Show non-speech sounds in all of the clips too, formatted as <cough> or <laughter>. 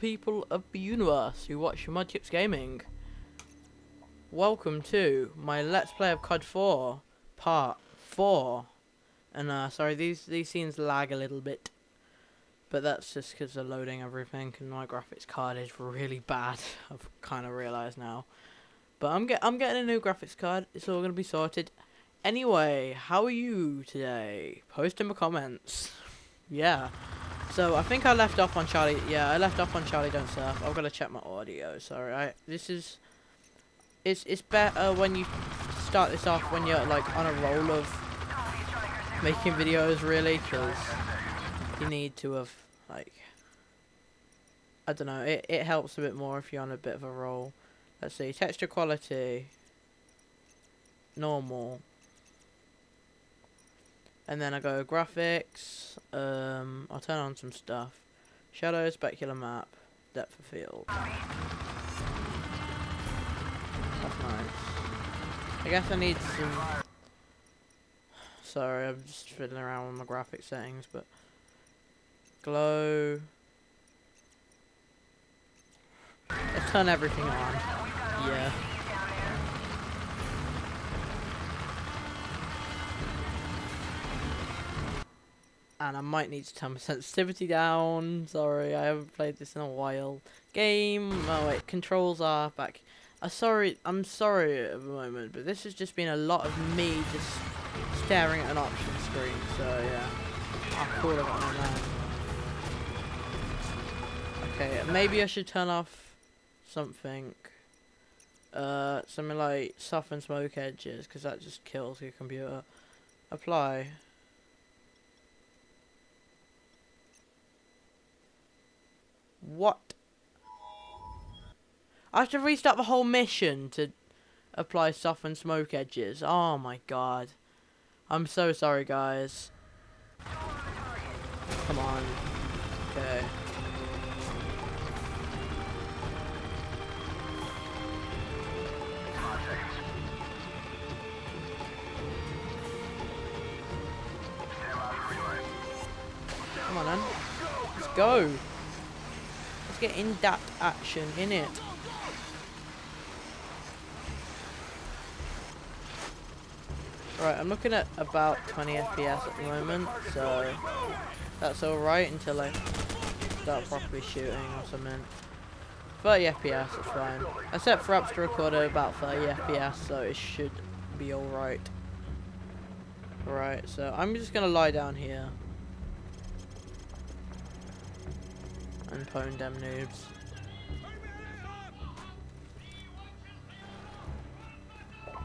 people of the universe who watch Mudkips Gaming. Welcome to my Let's Play of COD 4, Part 4. And, uh, sorry, these, these scenes lag a little bit. But that's just because of loading everything, and my graphics card is really bad. <laughs> I've kind of realised now. But I'm, get, I'm getting a new graphics card, it's all going to be sorted. Anyway, how are you today? Post in the comments. <laughs> yeah. So I think I left off on Charlie. Yeah, I left off on Charlie Don't Surf. I've got to check my audio. Sorry, this is. It's it's better when you start this off when you're like on a roll of making videos, really, because you need to have like. I don't know. It it helps a bit more if you're on a bit of a roll. Let's see. Texture quality. Normal. And then I go graphics. Um, I'll turn on some stuff. Shadow, specular map, depth of field. That's nice. I guess I need some. Sorry, I'm just fiddling around with my graphic settings, but glow. Let's turn everything on. Yeah. And I might need to turn my sensitivity down. Sorry, I haven't played this in a while. Game. Oh wait, controls are back. Uh, sorry, I'm sorry at the moment, but this has just been a lot of me just staring at an option screen. So yeah. Oh, cool, I got my man. Okay, maybe I should turn off something. Uh, something like soften smoke edges, because that just kills your computer. Apply. What? I have to restart the whole mission to apply soften smoke edges. Oh my god. I'm so sorry, guys. Come on. Okay. Come on, then. Let's go get in that action, in it. Right, I'm looking at about 20 FPS at the moment, so that's alright until I start properly shooting or something. 30 FPS, it's fine. I set Fraps to record at about 30 FPS, so it should be alright. Right, so I'm just gonna lie down here. And pwn them noobs.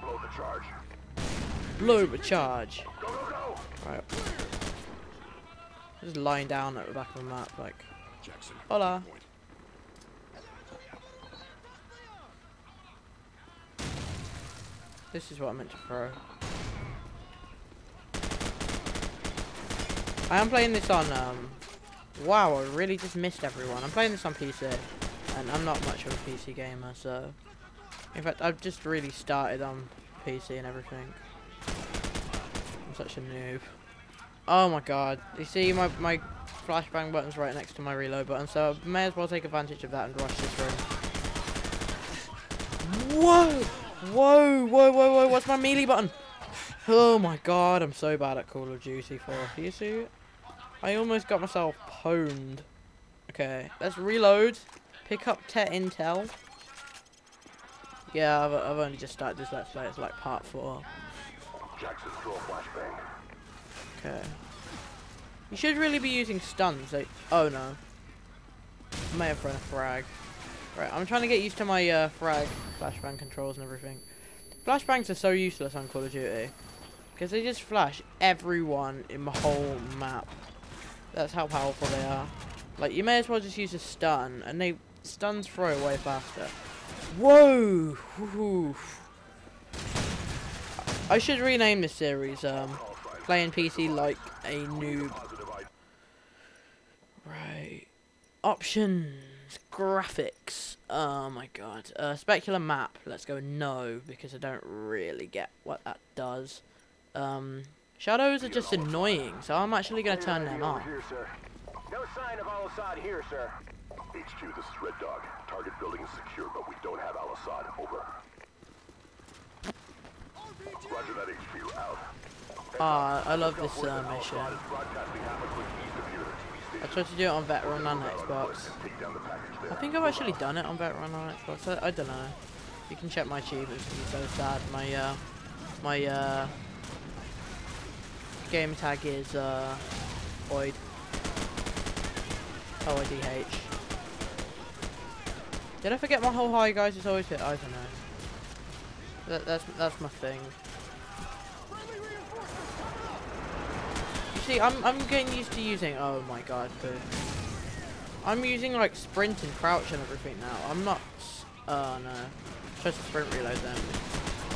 Blow the charge. Blow the charge. Go, go, go. Right. Just lying down at the back of the map, like. Jackson. Hola. This is what I meant to throw. I am playing this on um, Wow, I really just missed everyone. I'm playing this on PC, and I'm not much of a PC gamer, so... In fact, I've just really started on PC and everything. I'm such a noob. Oh my god. You see my, my flashbang button's right next to my reload button, so I may as well take advantage of that and rush this room. Whoa! Whoa, whoa, whoa, whoa, what's my melee button? Oh my god, I'm so bad at Call of Duty 4. Do you see it? I almost got myself pwned. Okay, let's reload. Pick up Tet Intel. Yeah, I've, I've only just started this Let's Play. It's like part 4. Okay. You should really be using stuns. Like, oh no. I may have thrown a frag. Right, I'm trying to get used to my uh, frag, flashbang controls and everything. Flashbangs are so useless on Call of Duty. Because they just flash everyone in the whole map. That's how powerful they are. Like, you may as well just use a stun, and they stuns throw way faster. Whoa! I should rename this series, um, playing PC like a noob. Right. Options. Graphics. Oh my god. Uh, specular map. Let's go no, because I don't really get what that does. Um, Shadows are just annoying, so I'm actually going to turn them off. No sign of Al-Assad here, sir. HQ, this is Red Dog. Target building is secure, but we don't have Al-Assad. Over. Roger that HQ. Out. Ah, I love this uh, mission. is broadcasting half a click east of here to TV I tried to do it on Veteran on Xbox. Take down the package I think I've actually done it on Veteran on Xbox. I, I don't know. You can check my achievements. It's so sad. My uh, my uh, game tag is uh, Oidh. O I D H. Did I forget my whole high guys? It's always hit. I don't know. That, that's that's my thing. See, I'm I'm getting used to using. Oh my god. I'm using like sprint and crouch and everything now. I'm not. Oh no. To sprint reload them.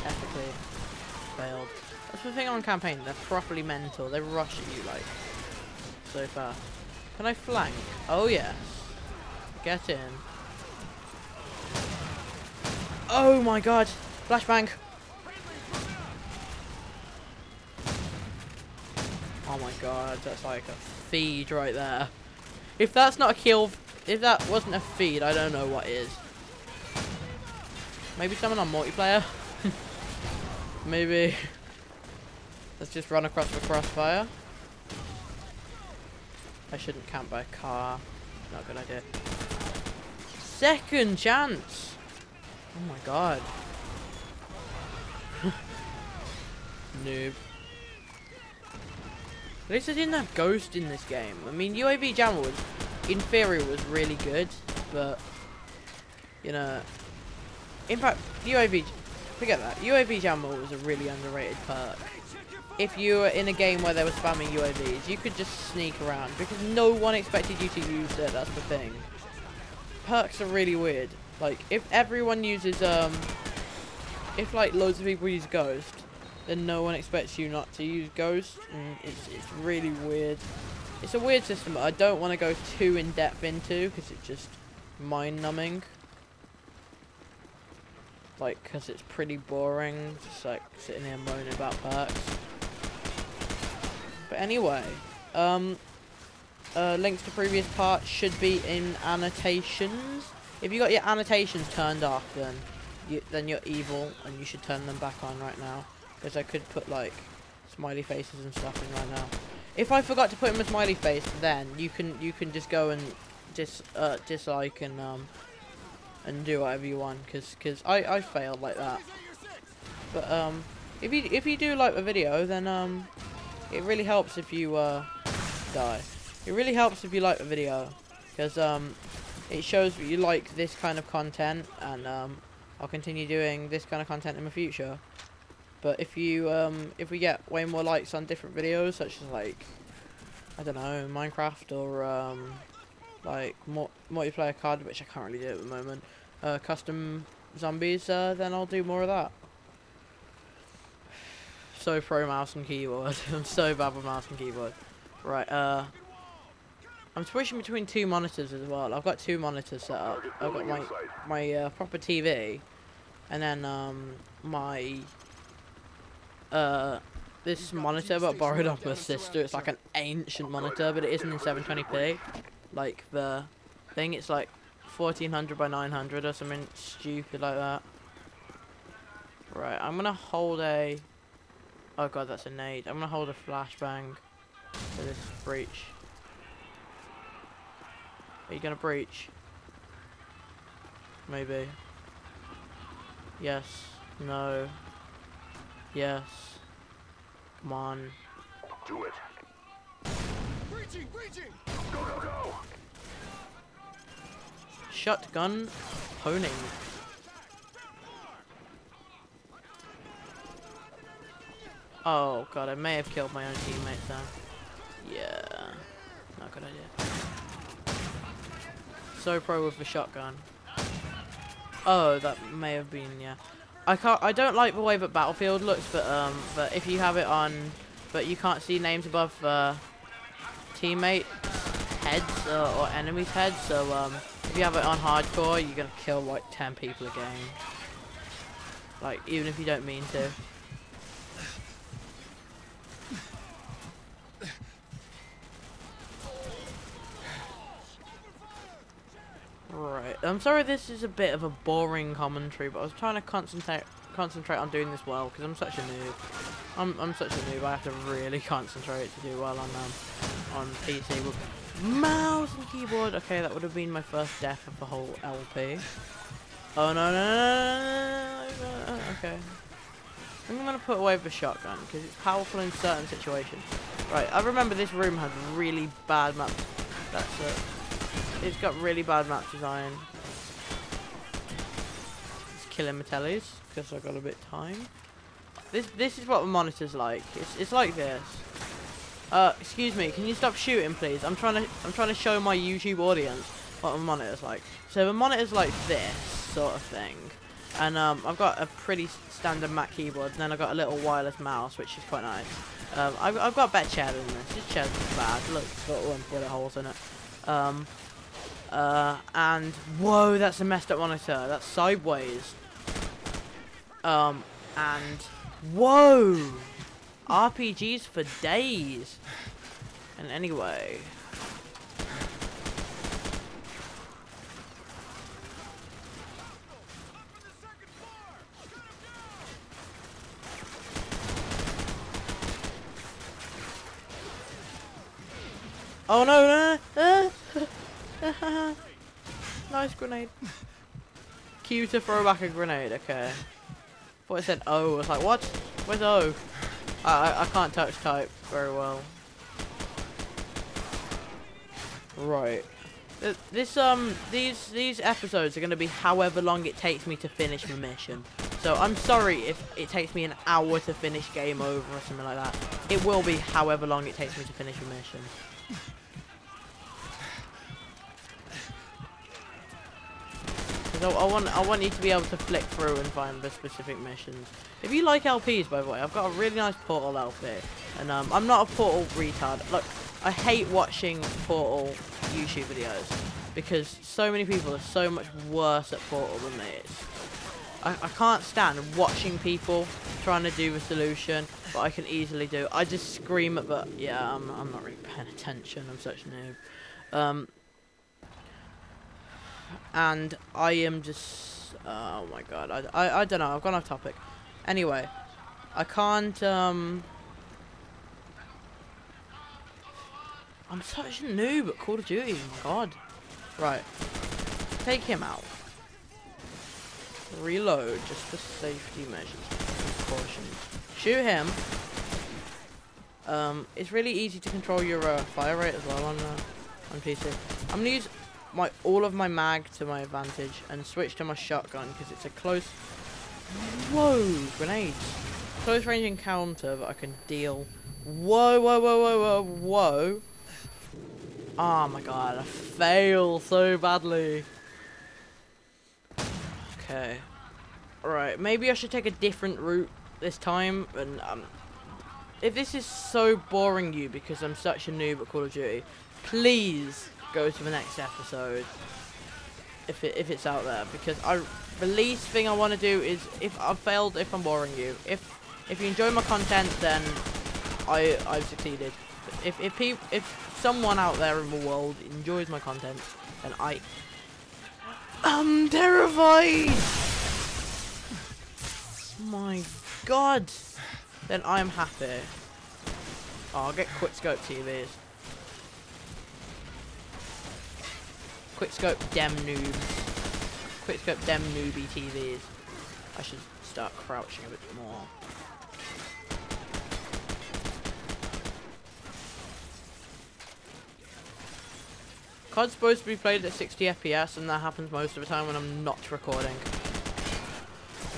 Ethically failed. That's the thing on campaign. They're properly mental. They rush at you like so fast. Can I flank? Oh yes. Get in. Oh my god. Flashbang. Oh my god, that's like a feed right there. If that's not a kill, if that wasn't a feed, I don't know what is. Maybe someone on multiplayer? <laughs> Maybe. Let's just run across the crossfire. I shouldn't camp by car. Not a good idea. Second chance! Oh my god. <laughs> Noob. At least I didn't have Ghost in this game. I mean, UAV Jammer was, in theory, was really good, but, you know, in fact, UAV, forget that. UAV Jammer was a really underrated perk. If you were in a game where they were spamming UAVs, you could just sneak around because no one expected you to use it. That's the thing. Perks are really weird. Like, if everyone uses, um, if like loads of people use Ghost, then no one expects you not to use Ghost, and it's it's really weird. It's a weird system. I don't want to go too in depth into because it's just mind numbing. Like, because it's pretty boring, just like sitting here moaning about perks. Anyway, um, uh, links to previous parts should be in annotations. If you got your annotations turned off, then you, then you're evil, and you should turn them back on right now. Because I could put like smiley faces and stuff in right now. If I forgot to put in a smiley face, then you can you can just go and dis uh, dislike and um and do whatever you want. Cause cause I I failed like that. But um if you if you do like the video, then um it really helps if you uh die. It really helps if you like the video, because um it shows that you like this kind of content, and um I'll continue doing this kind of content in the future. But if you um if we get way more likes on different videos, such as like I don't know Minecraft or um like multiplayer card, which I can't really do at the moment, uh, custom zombies, uh, then I'll do more of that. So pro mouse and keyboard. <laughs> I'm so bad with mouse and keyboard. Right, uh I'm switching between two monitors as well. I've got two monitors set up. I've got my my uh, proper TV, and then um my uh this monitor but borrowed off my sister. It's like an ancient monitor, but it isn't in 720p. Like the thing, it's like 1400 by 900 or something stupid like that. Right, I'm gonna hold a. Oh god, that's a nade. I'm gonna hold a flashbang for this breach. Are you gonna breach? Maybe. Yes. No. Yes. Come on. Do it. Breaching! Breaching! Go, go, go! Shotgun honing. Oh god, I may have killed my own teammate there. Yeah. Not a good idea. So pro with the shotgun. Oh, that may have been yeah. I can't. I don't like the way that Battlefield looks, but um, but if you have it on, but you can't see names above uh, teammate heads uh, or enemies' heads. So um, if you have it on hardcore, you're gonna kill like ten people a game. Like even if you don't mean to. Right. I'm sorry this is a bit of a boring commentary, but I was trying to concentrate concentrate on doing this well because I'm such a noob. I'm I'm such a noob. I have to really <laughs> concentrate to do well on um on PC with mouse and keyboard. Okay, that would have been my first death of the whole LP. Oh no no no! no, no. Okay. I'm gonna put away the shotgun because it's powerful in certain situations. Right, I remember this room had really bad maps. That's it. It's got really bad map design. It's killing Metellis because I got a bit time. This this is what the monitor's like. It's it's like this. Uh, excuse me, can you stop shooting, please? I'm trying to I'm trying to show my YouTube audience what the monitor's like. So the monitor's like this sort of thing, and um, I've got a pretty standard Mac keyboard, and then I've got a little wireless mouse, which is quite nice. Um, I've, I've got a better chair than this. This chair's bad. Look, it's got one bullet holes in it. Um, uh, and whoa, that's a messed up monitor. That's sideways. Um, and whoa, RPGs for days. And anyway, oh no, no, no. <laughs> nice grenade. Q to throw back a grenade. Okay. Thought it said O. I was like, what? Where's O? I, I, I can't touch type very well. Right. This um these these episodes are gonna be however long it takes me to finish my mission. So I'm sorry if it takes me an hour to finish game over or something like that. It will be however long it takes me to finish a mission. Because I, I want I want you to be able to flick through and find the specific missions. If you like LPs, by the way, I've got a really nice Portal outfit. and um, I'm not a Portal retard. Look, I hate watching Portal YouTube videos because so many people are so much worse at Portal than me. It's, I, I can't stand watching people trying to do the solution, but I can easily do. I just scream at the yeah. I'm I'm not really paying attention. I'm such a noob. Um, and I am just oh my god I, I, I don't know I've gone off topic. Anyway I can't um I'm such a noob at Call of Duty my god. Right take him out. Reload just for safety measures shoot him. Um it's really easy to control your uh, fire rate as well on uh, on PC I'm gonna use my all of my mag to my advantage and switch to my shotgun because it's a close whoa grenades close range encounter that I can deal. Whoa whoa whoa whoa whoa whoa. Oh my god I fail so badly. Okay. Alright, maybe I should take a different route this time and um if this is so boring you because I'm such a noob at Call of Duty please go to the next episode if it if it's out there because I the least thing I want to do is if I've failed if I'm boring you. If if you enjoy my content then I I've succeeded. If if peop, if someone out there in the world enjoys my content then I I'm terrified! My god! Then I'm happy. Oh, I'll get quick scope TVs Quick scope dem noobs. Quickscope dem newbie TVs. I should start crouching a bit more. COD's supposed to be played at 60 FPS and that happens most of the time when I'm not recording.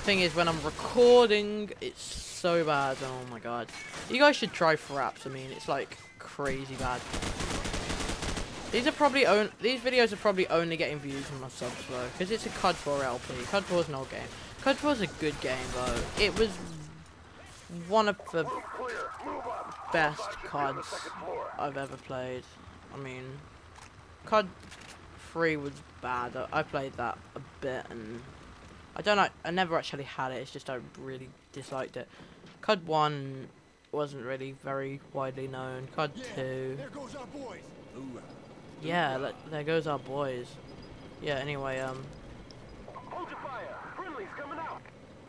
The thing is, when I'm recording, it's so bad. Oh my god. You guys should try Fraps. I mean, it's like crazy bad. These are probably on these videos are probably only getting views from my subs though, because it's a COD 4 LP. COD 4 is an old game. COD 4 is a good game though. It was one of the best CODs. I've ever played. I mean, COD 3 was bad. I- I played that a bit and I don't know. I never actually had it. It's just I really disliked it. COD 1 wasn't really very widely known. COD Yeah, 2. There goes our boys. Ooh. Yeah, let, there goes our boys. yeah. Anyway, um, Hold your fire. Friendly's coming out.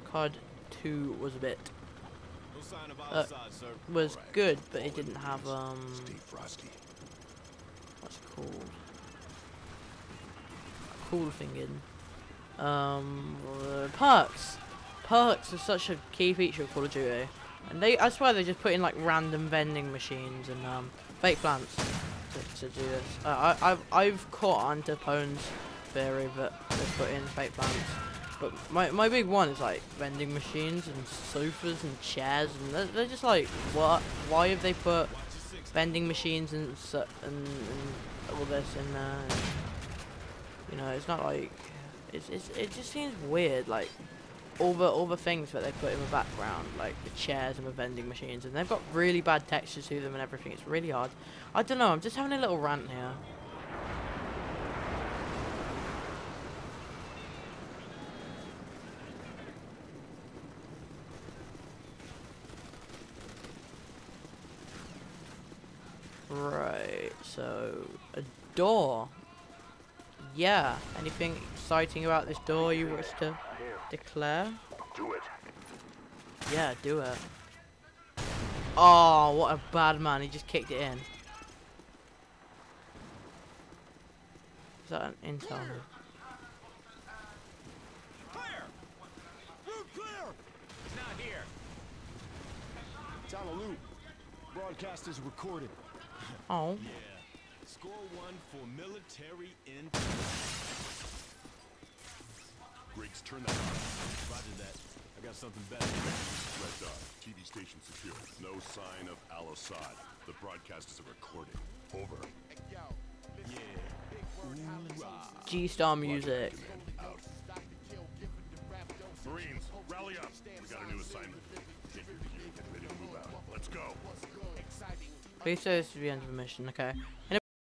COD 2 was a bit No sign of Uh, sir. was good, but it didn't have um Stay frosty. what's it called? A cool thing in. Um, uh, perks. Perks are such a key feature of Call of Duty, and they I swear they just put in like random vending machines and um fake plants to, do this. Uh, I I've I've caught on to Pone's theory that they put in fake plants. But my, my big one is like vending machines and sofas and chairs and they're, they're just like what why have they put vending machines and and, and all this in there and, you know it's not like it's, it's it just seems weird like all the all the things that they put in the background like the chairs and the vending machines and they've got really bad textures to them and everything. It's really hard. I don't know I'm just having a little rant here. Right, so a door. Yeah, anything exciting about this door you wish to declare? Do it. Yeah, do it. Oh, what a bad man, he just kicked it in. Is that an intel? Clear. Route clear. It's not here. Talaloo. Broadcast is recorded. Oh, Yeah. Score one for military in. Griggs, turn that on. Roger that. I got something better. Red Dog. TV station secure. No sign of Al Assad. The broadcast is a recording. Over. Yeah. G-Star music. Out. Marines, rally up. We got a new assignment. Get your gear. Get ready to move out. Let's go. Please say this is the end of the mission, okay. In a